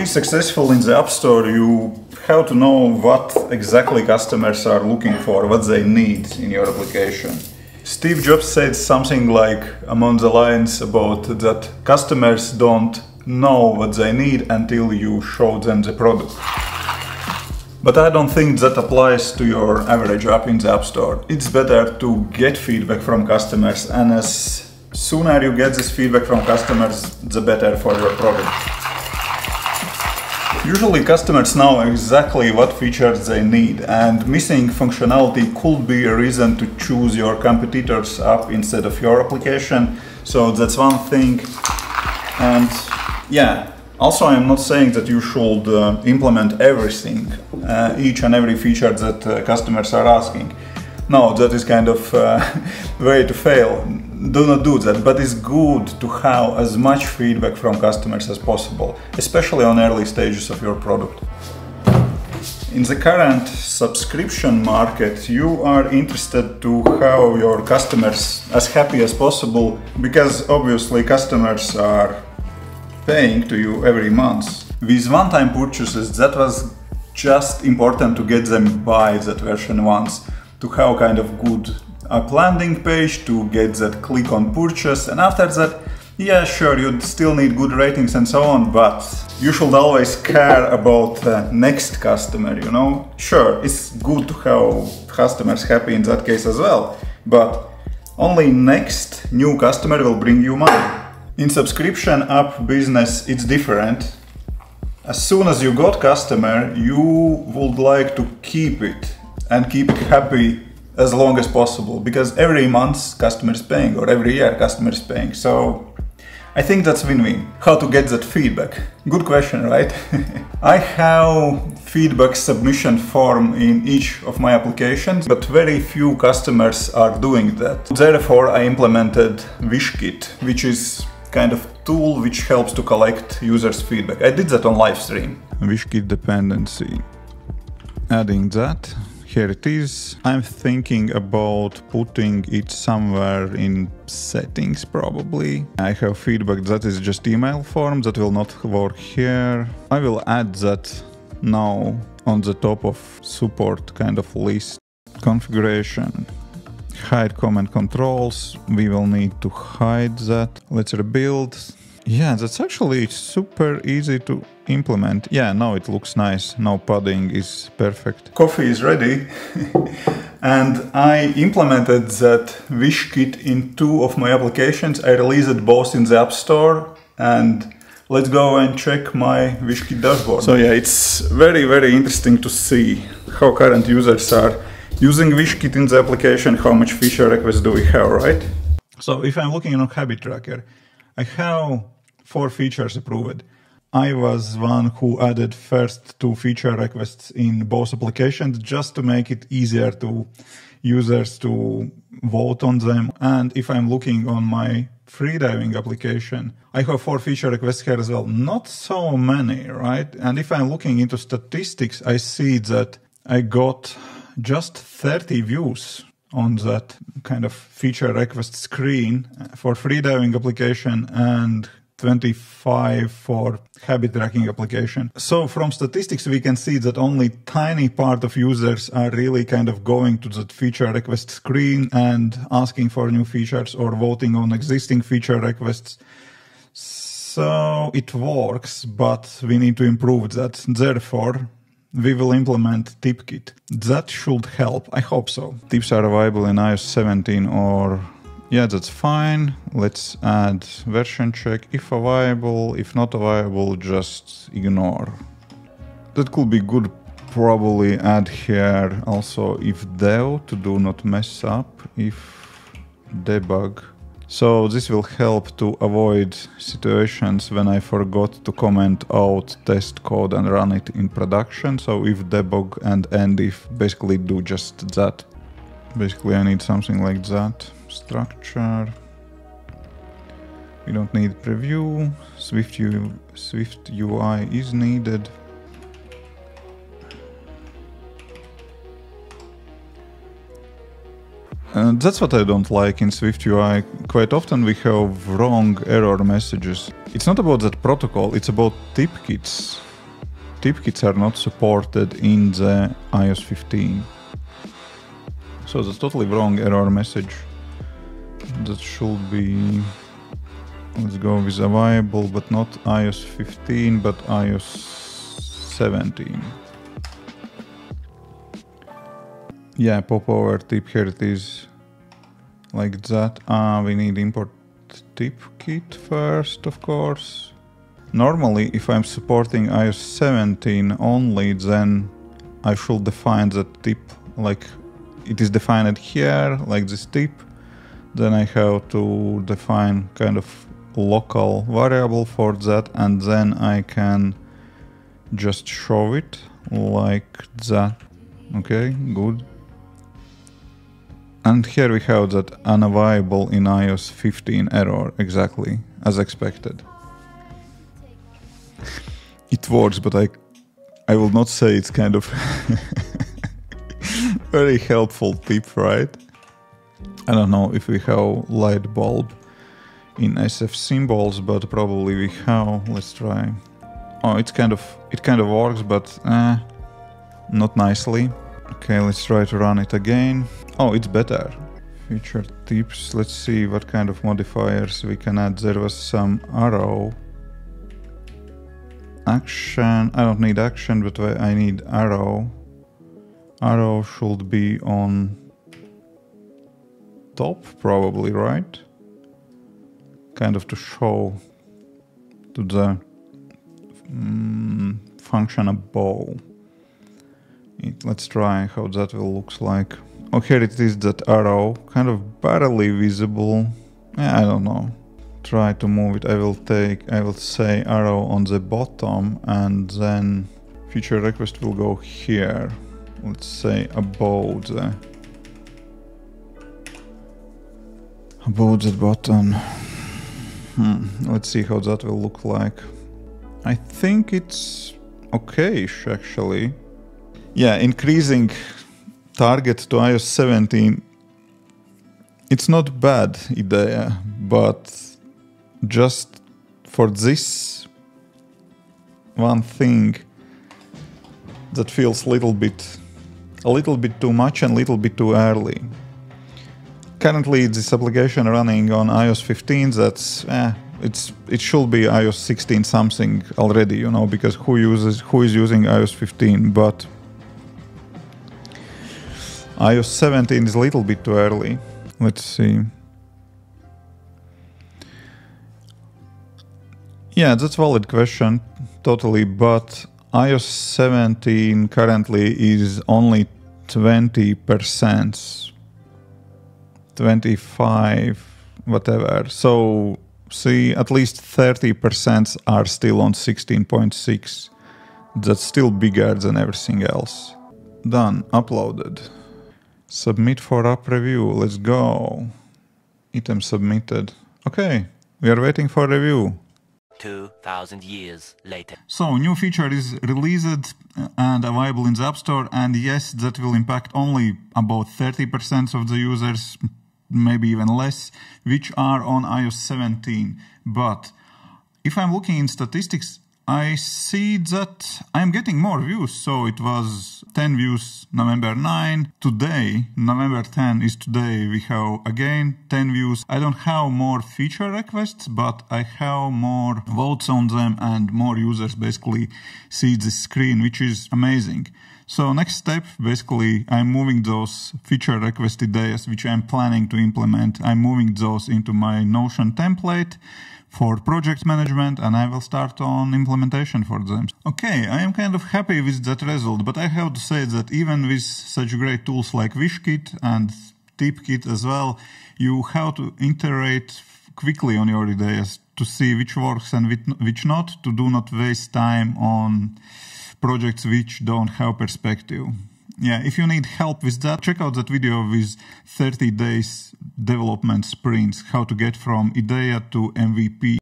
be successful in the App Store, you have to know what exactly customers are looking for, what they need in your application. Steve Jobs said something like among the lines about that customers don't know what they need until you show them the product. But I don't think that applies to your average app in the App Store. It's better to get feedback from customers and as sooner you get this feedback from customers, the better for your product. Usually customers know exactly what features they need and missing functionality could be a reason to choose your competitor's app instead of your application. So that's one thing. And yeah, also I'm not saying that you should uh, implement everything, uh, each and every feature that uh, customers are asking. No, that is kind of uh, way to fail. Do not do that, but it's good to have as much feedback from customers as possible, especially on early stages of your product. In the current subscription market, you are interested to have your customers as happy as possible because obviously customers are paying to you every month. With one-time purchases, that was just important to get them buy that version once to have kind of good app landing page to get that click on purchase and after that yeah sure you'd still need good ratings and so on but you should always care about the next customer you know? Sure it's good to have customers happy in that case as well but only next new customer will bring you money. In subscription app business it's different. As soon as you got customer you would like to keep it and keep it happy as long as possible because every month customer is paying or every year customer is paying. So I think that's win-win. How to get that feedback? Good question, right? I have feedback submission form in each of my applications, but very few customers are doing that. Therefore, I implemented WishKit, which is kind of tool which helps to collect users' feedback. I did that on live stream. WishKit dependency. Adding that here it is. I'm thinking about putting it somewhere in settings probably. I have feedback that is just email form that will not work here. I will add that now on the top of support kind of list. Configuration. Hide command controls. We will need to hide that. Let's rebuild. Yeah, that's actually super easy to implement. Yeah, now it looks nice. Now padding is perfect. Coffee is ready. and I implemented that WishKit in two of my applications. I released it both in the App Store and let's go and check my WishKit dashboard. So yeah, it's very, very interesting to see how current users are using WishKit in the application, how much feature requests do we have, right? So if I'm looking on Habit Tracker, I have four features approved. I was one who added first two feature requests in both applications just to make it easier to users to vote on them. And if I'm looking on my freediving application, I have four feature requests here as well. Not so many, right? And if I'm looking into statistics, I see that I got just 30 views on that kind of feature request screen for freediving application and 25 for habit tracking application. So from statistics, we can see that only tiny part of users are really kind of going to that feature request screen and asking for new features or voting on existing feature requests. So it works, but we need to improve that. Therefore, we will implement TipKit. That should help. I hope so. Tips are available in iOS 17 or yeah, that's fine. Let's add version check if available. If not available, just ignore. That could be good probably add here also if dev to do not mess up if debug. So this will help to avoid situations when I forgot to comment out test code and run it in production. So if debug and end if basically do just that. Basically I need something like that structure. We don't need preview. Swift, U, Swift UI is needed. And that's what I don't like in Swift UI. Quite often we have wrong error messages. It's not about that protocol, it's about tip kits. TipKits are not supported in the iOS 15. So that's totally wrong error message. That should be, let's go with available, but not iOS 15, but iOS 17. Yeah, pop over tip, here it is. Like that. Ah, we need import tip kit first, of course. Normally, if I'm supporting iOS 17 only, then I should define the tip like it is defined here, like this tip. Then I have to define kind of local variable for that, and then I can just show it like that. Okay, good. And here we have that unavailable in iOS 15 error, exactly as expected it works, but I I will not say it's kind of very helpful tip, right? I don't know if we have light bulb in SF symbols, but probably we have. Let's try. Oh, it's kind of it kind of works, but eh, not nicely. Okay, let's try to run it again. Oh, it's better. Feature tips. Let's see what kind of modifiers we can add. There was some arrow action. I don't need action, but I need arrow. Arrow should be on top, probably, right? Kind of to show to the mm, function above. It, let's try how that will looks like. Oh, here it is, that arrow, kind of barely visible. Yeah, I don't know try to move it, I will take, I will say arrow on the bottom and then feature request will go here. Let's say above the above the button. Hmm. Let's see how that will look like. I think it's okay actually. Yeah, increasing target to iOS 17 it's not bad idea, but just for this one thing that feels little bit a little bit too much and a little bit too early. Currently this application running on iOS 15 that's eh, it's it should be iOS 16 something already, you know, because who uses who is using iOS 15 but iOS 17 is a little bit too early. Let's see. Yeah, that's a valid question, totally. But iOS 17 currently is only 20%, 25, whatever. So, see, at least 30% are still on 16.6. That's still bigger than everything else. Done, uploaded. Submit for app review, let's go. Item submitted. Okay, we are waiting for review. 2,000 years later. So, new feature is released uh, and available in the App Store, and yes, that will impact only about 30% of the users, maybe even less, which are on iOS 17. But if I'm looking in statistics, I see that I'm getting more views. So it was 10 views November 9. Today, November 10 is today, we have again 10 views. I don't have more feature requests, but I have more votes on them and more users basically see the screen, which is amazing. So next step, basically, I'm moving those feature request ideas, which I'm planning to implement. I'm moving those into my Notion template for project management and I will start on implementation for them. Okay, I am kind of happy with that result, but I have to say that even with such great tools like WishKit and TipKit as well, you have to iterate quickly on your ideas to see which works and which not, to do not waste time on projects which don't have perspective. Yeah, if you need help with that, check out that video with 30 days development sprints, how to get from idea to MVP.